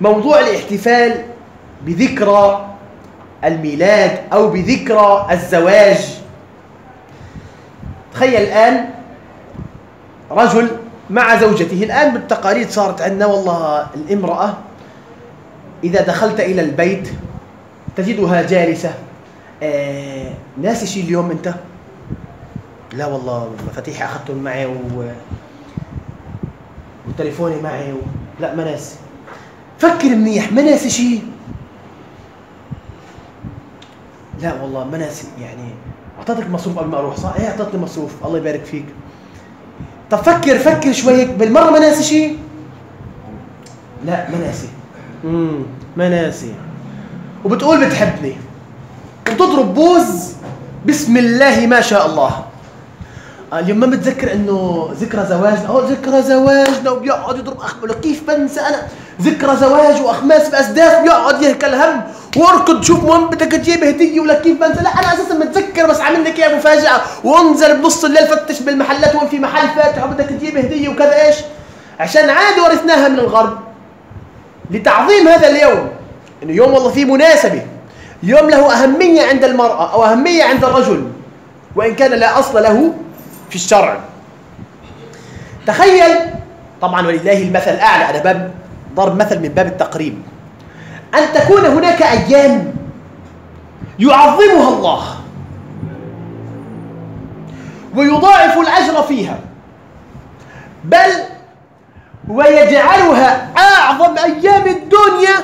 موضوع الاحتفال بذكرى الميلاد أو بذكرى الزواج. تخيل الآن رجل مع زوجته. الآن بالتقاليد صارت عندنا والله الامرأة إذا دخلت إلى البيت تجدها جالسة. آه ناسي شيء اليوم أنت؟ لا والله مفاتيحي أخذتهم معي و... وتليفوني معي و... لا ما ناسي. فكر منيح ما ناسي شيء. لا والله ما ناسي يعني اعطيتك مصروف قبل ما أروح صح؟ إيه اعطيتني مصروف. الله يبارك فيك. طب فكر فكر شوي هيك بالمرة ما ناسي شيء؟ لا ما ناسي امم ما ناسي وبتقول بتحبني. وبتضرب بوز بسم الله ما شاء الله. اليوم ما بتذكر إنه ذكرى زواجنا. آه ذكرى زواجنا وبيقعد يضرب اخ كيف بنسى أنا؟ ذكرى زواج وأخماس باسداف يقعد يهكى الهم وأركض شوف مهم بدك تجيب هديه ولا كيف بنزل لا أنا أساسا متذكر بس عامل لك اياها مفاجأة. وانزل بنص الليل فتش بالمحلات وين في محل فاتح وبدك تجيب هديه وكذا إيش؟ عشان عادي ورثناها من الغرب. لتعظيم هذا اليوم إنه يوم والله فيه مناسبة. يوم له أهمية عند المرأة أو أهمية عند الرجل وإن كان لا أصل له في الشرع. تخيل طبعا ولله المثل الأعلى أنا باب ضرب مثل من باب التقريب. أن تكون هناك أيام يعظمها الله ويضاعف الأجر فيها بل ويجعلها أعظم أيام الدنيا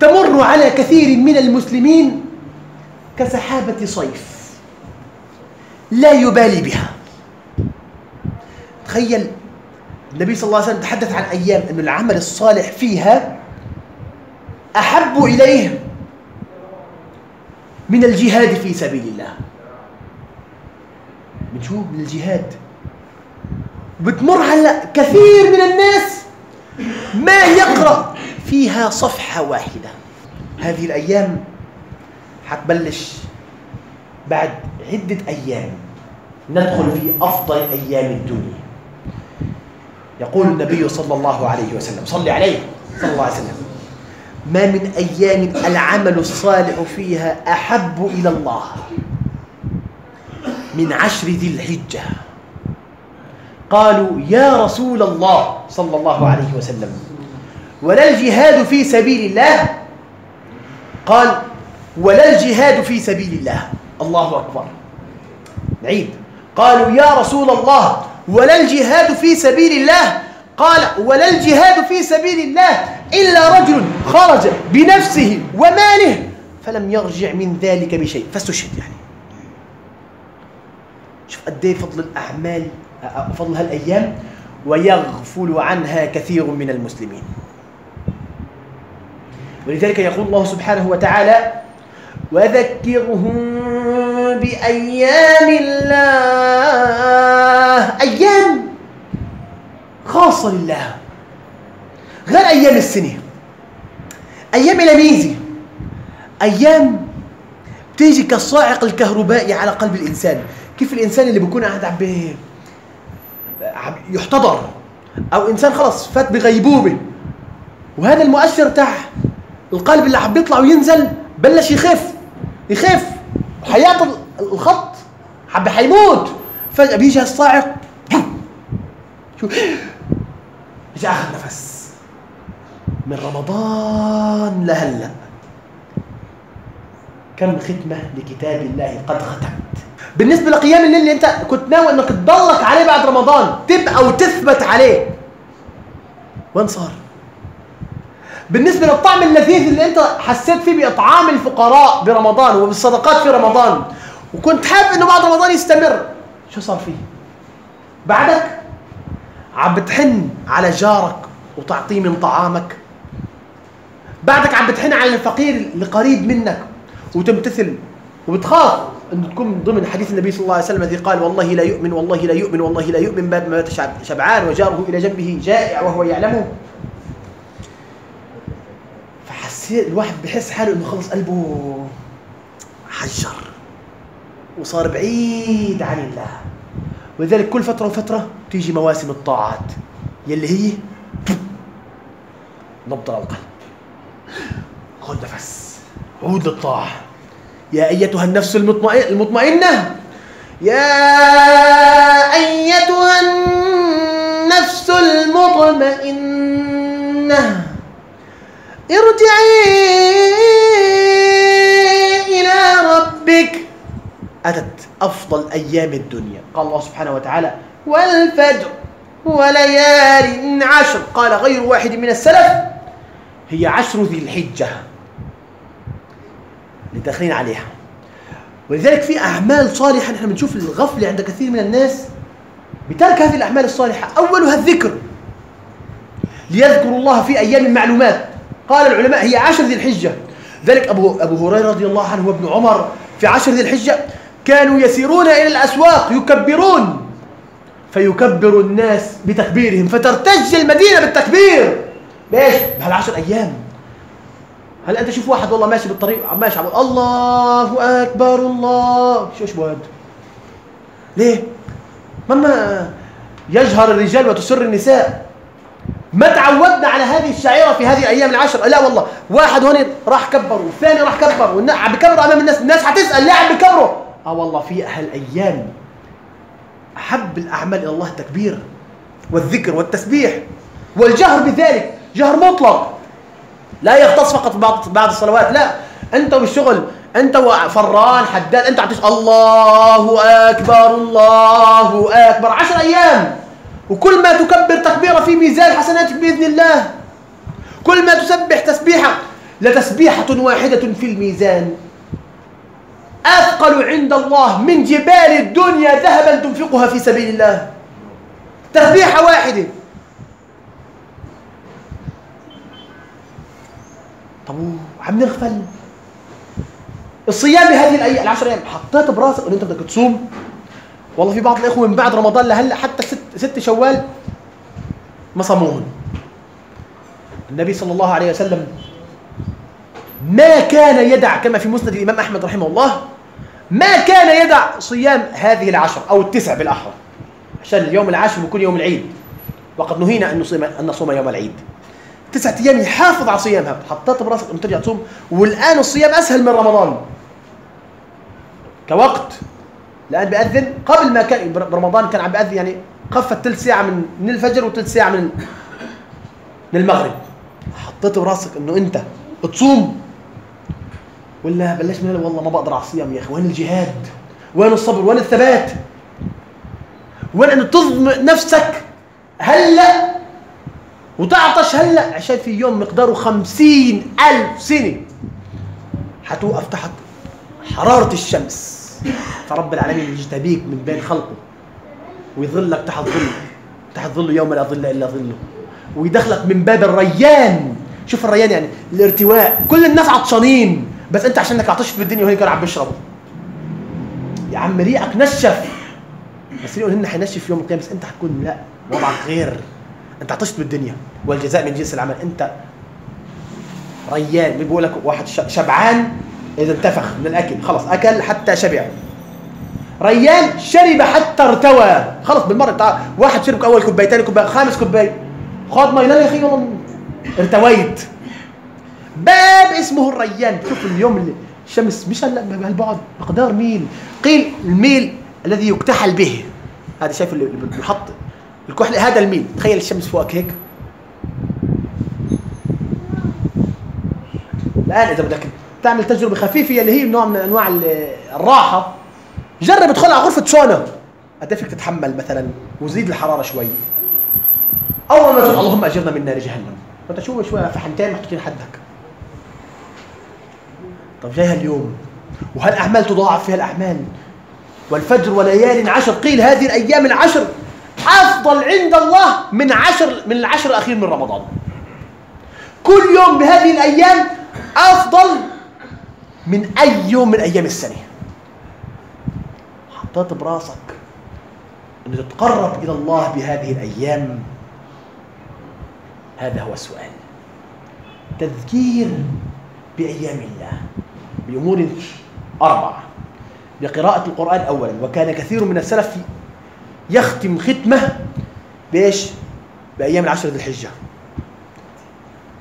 تمر على كثير من المسلمين كسحابة صيف لا يبالي بها. تخيل النبي صلى الله عليه وسلم تحدث عن أيام انه العمل الصالح فيها أحب إليه من الجهاد في سبيل الله. بنشوف من الجهاد. بتمر هلأ كثير من الناس ما يقرأ فيها صفحة واحدة. هذه الأيام حتبلش بعد عدة أيام ندخل في أفضل أيام الدنيا. يقول النبي صلى الله عليه وسلم صل عليه صلى الله عليه وسلم. ما من أيام العمل الصالح فيها أحب إلى الله. من عشر ذي الحجة. قالوا يا رسول الله صلى الله عليه وسلم ولا الجهاد في سبيل الله؟ قال ولا الجهاد في سبيل الله. الله أكبر. عيد. قالوا يا رسول الله ولا الجهاد في سبيل الله؟ قال ولا الجهاد في سبيل الله إلا رجل خرج بنفسه وماله فلم يرجع من ذلك بشيء. فاستشهد يعني. شوف قد إيه فضل الأعمال فضل هالأيام ويغفل عنها كثير من المسلمين. ولذلك يقول الله سبحانه وتعالى وذكرهم بأيام الله أيام خاصة لله. غير أيام السنة. أيام إلاميزي أيام بتيجي كالصاعق الكهربائي على قلب الإنسان. كيف الإنسان اللي بيكون قاعد عم يحتضر. أو إنسان خلص فات بغيبوبة. وهذا المؤشر تاع القلب اللي عم بيطلع وينزل بلش يخف. يخف. حياة الخط عم حيموت فجأة بيجي الصاعق شوف. اجى آخر نفس. من رمضان لهلا. كم ختمة لكتاب الله قد ختمت. بالنسبة لقيام الليل اللي انت كنت ناوي انك تضلك عليه بعد رمضان تبقى وتثبت عليه. وين صار؟ بالنسبة للطعم اللذيذ اللي انت حسيت فيه بإطعام الفقراء برمضان وبالصدقات في رمضان وكنت حابب إنه بعد رمضان يستمر. شو صار فيه؟ بعدك عم بتحن على جارك وتعطيه من طعامك. بعدك عم بتحن على الفقير اللي قريب منك وتمتثل. وبتخاف إنه تكون ضمن حديث النبي صلى الله عليه وسلم الذي قال والله لا يؤمن والله لا يؤمن والله لا يؤمن باب مات شبعان وجاره إلى جنبه جائع وهو يعلمه. فحسيت الواحد بحس حاله إنه خلص قلبه. حجر. وصار بعيد عن الله. ولذلك كل فترة وفترة تيجي مواسم الطاعات. يلي هي نبض القلب. خذ نفس. عود للطاعة. يا أيتها النفس المطمئنة. يا أيتها النفس المطمئنة. ارجعي إلى ربك. أتت أفضل أيام الدنيا. قال الله سبحانه وتعالى والفجر وليال عشر. قال غير واحد من السلف هي عشر ذي الحجة لداخلين عليها. ولذلك في أعمال صالحة نحن بنشوف الغفلة عند كثير من الناس. بترك هذه الأعمال الصالحة أولها الذكر. ليذكروا الله في أيام المعلومات قال العلماء هي عشر ذي الحجة. ذلك أبو, أبو هريرة رضي الله عنه وابن عمر في عشر ذي الحجة. كانوا يسيرون إلى الأسواق يكبرون. فيكبر الناس بتكبيرهم فترتج المدينة بالتكبير. ليش؟ بهالعشر أيام. هل أنت شوف واحد والله ماشي بالطريق ماشي عم الله أكبر الله. شو إيش بود؟ ليه؟ مما يجهر الرجال وتسر النساء. ما تعودنا على هذه الشعيرة في هذه الأيام العشر. لا والله واحد هون راح كبر والثاني راح كبر عم بكبروا أمام الناس الناس حتسأل ليه عم بكبروا آه والله في هالأيام أحب الأعمال إلى الله التكبير والذكر والتسبيح والجهر بذلك جهر مطلق. لا يختص فقط بعض بعض الصلوات لا. أنت والشغل أنت وفران حداد أنت عم الله أكبر الله أكبر. عشر أيام. وكل ما تكبر تكبيرة في ميزان حسناتك بإذن الله. كل ما تسبح تسبيحه لتسبيحة واحدة في الميزان. أثقل عند الله من جبال الدنيا ذهبا تنفقها في سبيل الله. تسبيحه واحدة طب عم نغفل. الصيام بهذه الأيام. العشر أيام. حطيت براسك إن أنت بدك تصوم. والله في بعض الإخوة من بعد رمضان لهلأ حتى ست, ست شوال ما صاموهن. النبي صلى الله عليه وسلم ما كان يدع كما في مسند الإمام أحمد رحمه الله ما كان يدع صيام هذه العشر أو التسع بالأحرى. عشان اليوم العاشر بيكون يوم العيد. وقد نهينا أن نصوم أن نصوم يوم العيد. تسعة أيام يحافظ على صيامها. حطيت براسك انت ترجع تصوم. والآن الصيام أسهل من رمضان. كوقت. الآن بياذن قبل ما كان برمضان كان عم بياذن يعني خفت ثلث ساعة من من الفجر وثلث ساعة من من المغرب. حطيت براسك أنه أنت تصوم. ولا بلش من والله ما بقدر على يا أخي وين الجهاد؟ وين الصبر؟ وين الثبات؟ وين أن تضمن نفسك هلأ؟ وتعطش هلأ؟ عشان في يوم مقداره خمسين ألف سنة. حتوقف تحت حرارة الشمس. فرب العالمين يجتبيك من بين خلقه ويظلك تحت ظله تحت ظله يوم لا ظل إلا ظله ويدخلك من باب الريان. شوف الريان يعني الارتواء. كل الناس عطشانين. بس انت عشانك عطشت بالدنيا وهيك عم بيشربوا. يا عم ريقك نشف. بس يقول هن حينشف يوم القيامة بس انت حتكون لا وضعك غير. انت عطشت بالدنيا والجزاء من جنس العمل. انت ريان بيقول لك واحد شبعان إذا انتفخ من الأكل. خلص أكل حتى شبع. ريان شرب حتى ارتوى. خلص بالمرة تعال واحد شرب أول كوبايه ثاني كوباية خامس كوباية. خد لا يا أخي ارتويت. باب اسمه الريان. شوف اليوم اللي الشمس مش هلا بهالبعد مقدار ميل. قيل الميل الذي يكتحل به. هذا شايف اللي بنحط الكحل. هذا الميل. تخيل الشمس فوقك هيك. الآن إذا بدك تعمل تجربة خفيفة اللي هي نوع من أنواع الراحة جرب ادخل على غرفة سونا قد فيك تتحمل مثلا وزيد الحرارة شوي. أول ما تقول اللهم أجرنا من نار جهنم. فأنت شو شوي فحمتين محطوطين حدك. طب جاي هاليوم؟ وهالاعمال تضاعف فيها الأعمال؟ والفجر وليال عشر قيل هذه الأيام العشر أفضل عند الله من عشر من العشر الأخير من رمضان. كل يوم بهذه الأيام أفضل من أي يوم من أيام السنة. حطيت براسك إن تتقرب إلى الله بهذه الأيام. هذا هو السؤال. تذكير بأيام الله. بأمور أربعة. بقراءة القرآن اولا وكان كثير من السلف يختم ختمة بإيش؟ بأيام العشر ذي الحجة.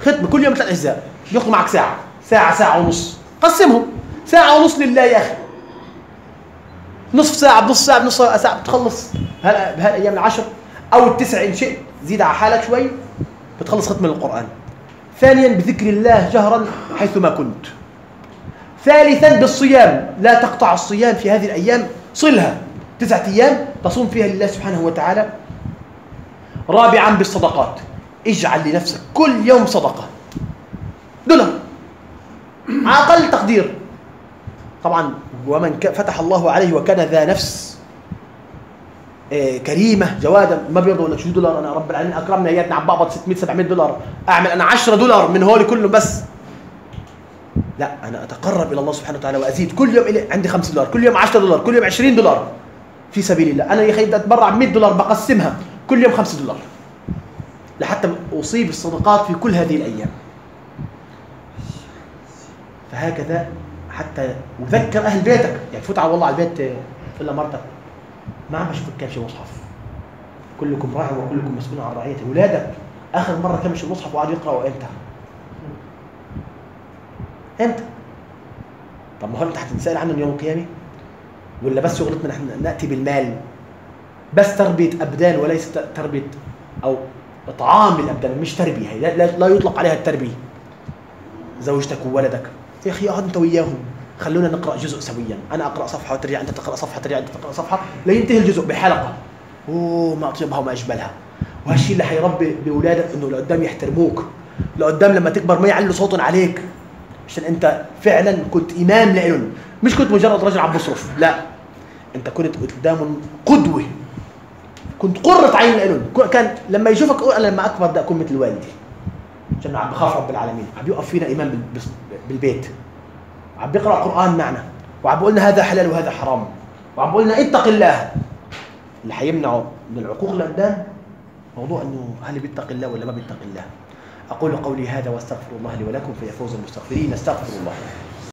ختمه كل يوم ثلاث أجزاء. بياخذ معك ساعة ساعة ساعة ونص. قسمهم. ساعة ونص لله يا أخي. نصف ساعة بنص ساعة بنص ساعة بتخلص. بهالأيام العشر أو التسع ان شئت زيد على حالك شوي بتخلص ختم القرآن. ثانيا بذكر الله جهرا حيثما كنت. ثالثا بالصيام. لا تقطع الصيام في هذه الأيام صلها. تسعة أيام تصوم فيها لله سبحانه وتعالى. رابعا بالصدقات. اجعل لنفسك كل يوم صدقة. دولار. أقل تقدير. طبعا ومن فتح الله عليه وكان ذا نفس آه، كريمة جوادا. ما بيرضى لك شو دولار. أنا رب العالمين أكرمنا اياتنا عم بقبض 600 700 دولار. أعمل أنا 10 دولار من هول كله بس. لا أنا أتقرب إلى الله سبحانه وتعالى وأزيد. كل يوم إلي عندي 5 دولار كل يوم 10 دولار كل يوم 20 دولار في سبيل الله. أنا يا أخي أتبرع ب 100 دولار بقسمها كل يوم 5 دولار. لحتى أصيب الصدقات في كل هذه الأيام. فهكذا حتى وذكر أهل بيتك. يعني فوت على والله على البيت تقول مرتك ما عم بشوفك كامش مصحف. كلكم راع وكلكم مسؤول عن رعيته اولادك آخر مرة كمش المصحف وقعد يقرا إمتى؟ إمتى؟ طب ما هو انت هتنسأل عنه يوم القيامة؟ ولا بس شغلتنا نحن نأتي بالمال؟ بس تربية أبدان وليس تربية أو إطعام الأبدان مش تربية هي. لا, لا يطلق عليها التربية. زوجتك وولدك. يا أخي اقعد انت وياهم خلونا نقرأ جزء سويا. أنا أقرأ صفحة وترجع أنت تقرأ صفحة ترجع أنت تقرأ صفحة. لينتهي الجزء بحلقة. أوه ما أطيبها وما اجملها وهالشيء اللي حيربي بأولادك إنه لقدام يحترموك. لقدام لما تكبر ما يعلوا صوتهم عليك. عشان انت فعلا كنت إمام لهم مش كنت مجرد رجل عم بصرف لا انت كنت قدامهم قدوة. كنت قرة عين لهم كان لما يشوفك أنا لما أكبر بدي أكون مثل والدي. عشان عم بخاف رب العالمين. عم يوقف فينا إمام بالبيت. عم بيقرأ قرآن معنا. وعم بيقول لنا هذا حلال وهذا حرام. وعم بيقول لنا اتق الله. اللي حيمنعه من العقوق الابدان موضوع إنه هل بيتقي الله ولا ما بيتقي الله. أقول قولي هذا واستغفر الله لي ولكم فيفوز المستغفرين استغفر الله.